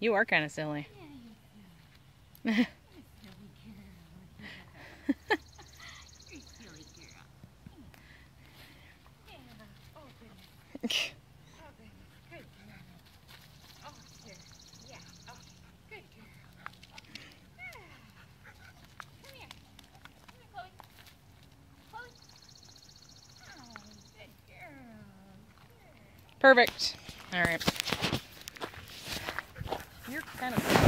you are kind of silly. Perfect. All right. You're kind of